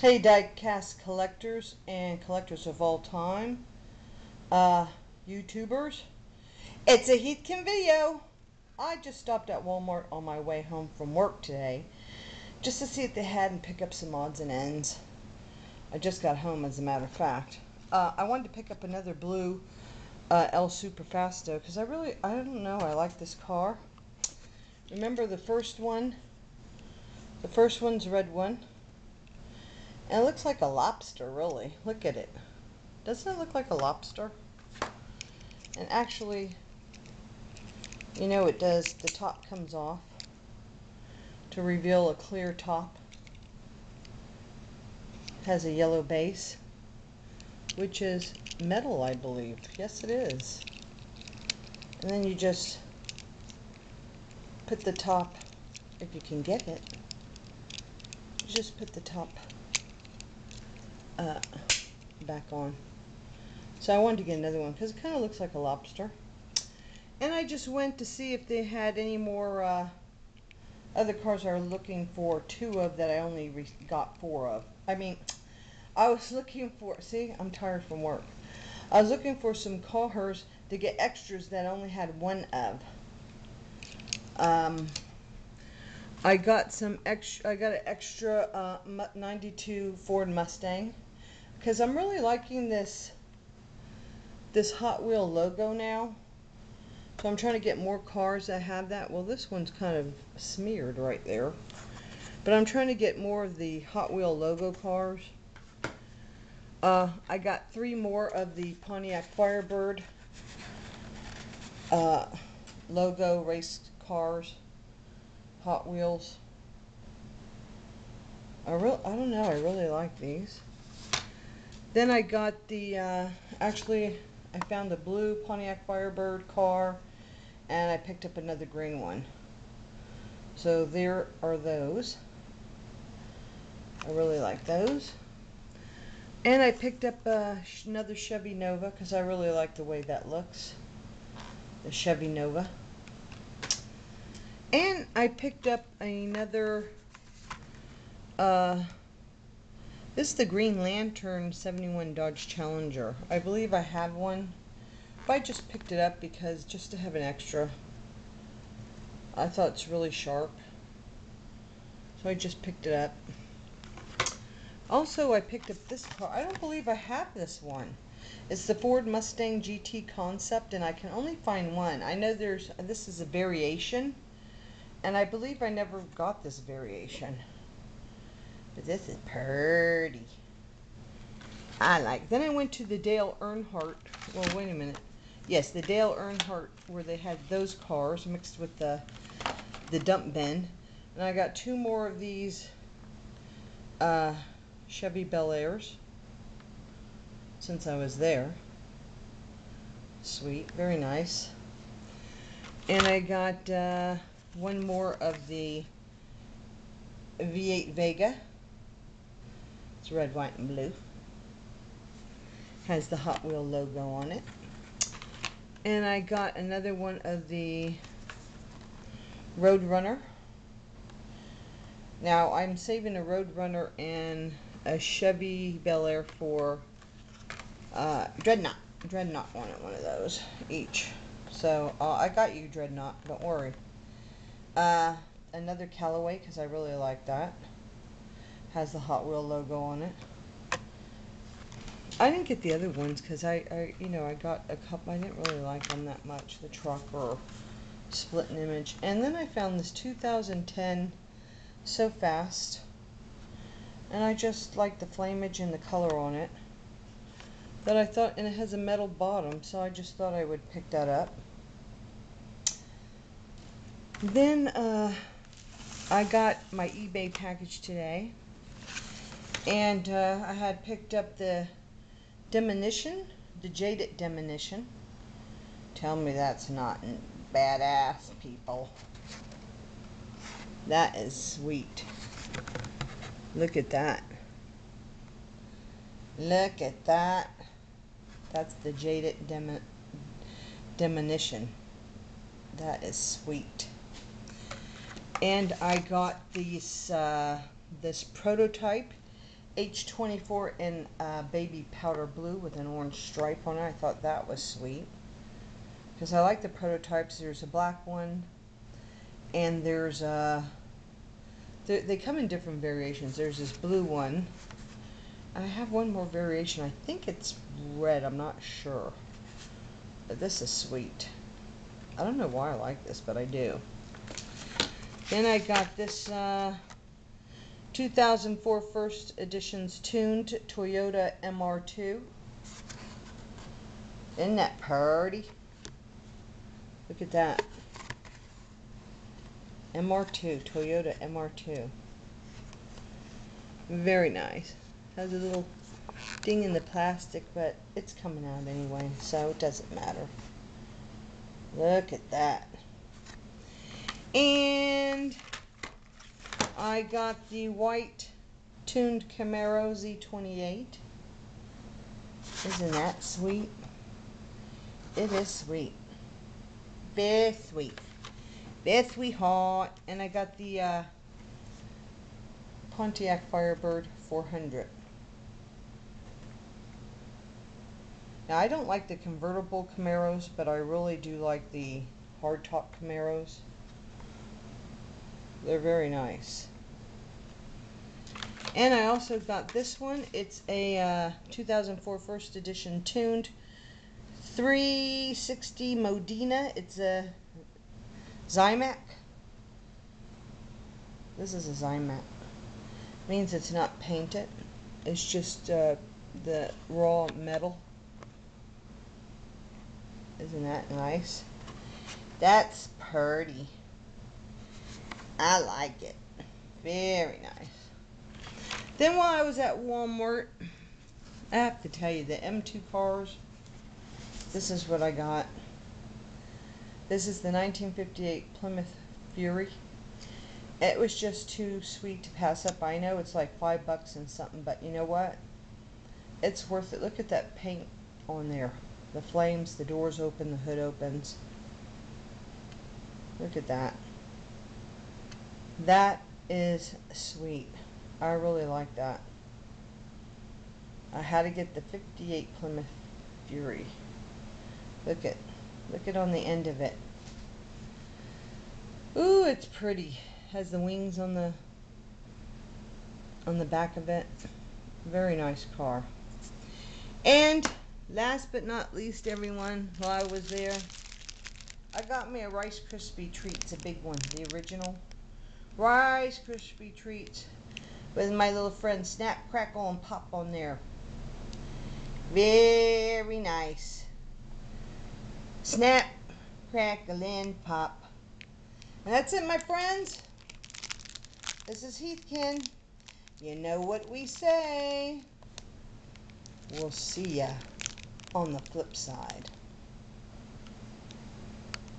Hey, diecast collectors and collectors of all time, uh, YouTubers. It's a Heathkin video. I just stopped at Walmart on my way home from work today just to see if they had and pick up some odds and ends. I just got home, as a matter of fact. Uh, I wanted to pick up another blue uh, El Superfasto because I really, I don't know, I like this car. Remember the first one? The first one's red one. And it looks like a lobster, really. Look at it. Doesn't it look like a lobster? And actually, you know it does. The top comes off to reveal a clear top. It Has a yellow base, which is metal, I believe. Yes, it is. And then you just put the top, if you can get it, just put the top uh, back on. So I wanted to get another one because it kind of looks like a lobster. And I just went to see if they had any more uh, other cars I was looking for two of that I only got four of. I mean, I was looking for, see, I'm tired from work. I was looking for some cars to get extras that I only had one of. Um, I got some extra, I got an extra uh, 92 Ford Mustang because I'm really liking this this Hot Wheel logo now. So I'm trying to get more cars that have that. Well, this one's kind of smeared right there. But I'm trying to get more of the Hot Wheel logo cars. Uh, I got three more of the Pontiac Firebird uh, logo race cars, Hot Wheels. I, real, I don't know, I really like these. Then I got the, uh, actually, I found the blue Pontiac Firebird car, and I picked up another green one. So there are those. I really like those. And I picked up uh, another Chevy Nova because I really like the way that looks. The Chevy Nova. And I picked up another uh, this is the Green Lantern 71 Dodge Challenger. I believe I have one. But I just picked it up because just to have an extra. I thought it's really sharp. So I just picked it up. Also, I picked up this car. I don't believe I have this one. It's the Ford Mustang GT Concept, and I can only find one. I know there's, this is a variation, and I believe I never got this variation. But this is pretty. I like. Then I went to the Dale Earnhardt. Well, wait a minute. Yes, the Dale Earnhardt where they had those cars mixed with the the dump bin. And I got two more of these uh, Chevy Bel Airs since I was there. Sweet, very nice. And I got uh, one more of the V8 Vega. It's red, white, and blue. Has the Hot Wheel logo on it. And I got another one of the Roadrunner. Now, I'm saving a Roadrunner and a Chevy Bel Air for uh, Dreadnought. Dreadnought wanted one of those each. So, uh, I got you, Dreadnought. Don't worry. Uh, another Callaway, because I really like that has the Hot Wheel logo on it. I didn't get the other ones because I, I, you know, I got a couple. I didn't really like them that much, the truck or Splittin' Image. And then I found this 2010 So Fast. And I just like the flamage and the color on it. That I thought, and it has a metal bottom, so I just thought I would pick that up. Then uh, I got my eBay package today. And uh, I had picked up the Demolition, the Jaded Demolition. Tell me that's not badass, people. That is sweet. Look at that. Look at that. That's the Jaded Demo Demolition. That is sweet. And I got these, uh, this prototype H24 in uh, baby powder blue with an orange stripe on it. I thought that was sweet. Because I like the prototypes. There's a black one. And there's a... They come in different variations. There's this blue one. I have one more variation. I think it's red. I'm not sure. But this is sweet. I don't know why I like this, but I do. Then I got this uh, 2004 First Editions tuned Toyota MR2. Isn't that pretty? Look at that. MR2, Toyota MR2. Very nice. Has a little ding in the plastic, but it's coming out anyway, so it doesn't matter. Look at that. And I got the white tuned Camaro Z28. Isn't that sweet? It is sweet. Very sweet. Very sweetheart. And I got the uh, Pontiac Firebird 400. Now I don't like the convertible Camaros, but I really do like the hardtop Camaros. They're very nice. And I also got this one. It's a uh, 2004 first edition tuned 360 Modena. It's a Zamac. This is a Zamac. Means it's not painted. It's just uh, the raw metal. Isn't that nice? That's pretty. I like it. Very nice. Then while I was at Walmart, I have to tell you, the M2 cars, this is what I got. This is the 1958 Plymouth Fury. It was just too sweet to pass up. I know it's like five bucks and something, but you know what? It's worth it. Look at that paint on there. The flames, the doors open, the hood opens. Look at that. That is sweet. I really like that. I had to get the 58 Plymouth Fury. Look at, look at on the end of it. Ooh, it's pretty. Has the wings on the on the back of it. Very nice car. And last but not least, everyone, while I was there, I got me a Rice Krispie treat. It's a big one, the original. Rice Krispie treats with my little friend Snap, Crackle, and Pop on there. Very nice. Snap, crackle, and pop. And that's it, my friends. This is Heathkin. You know what we say. We'll see ya on the flip side.